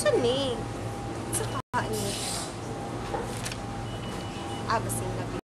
Saan eh? Sa kakaan niya. Agasing ah, gabi.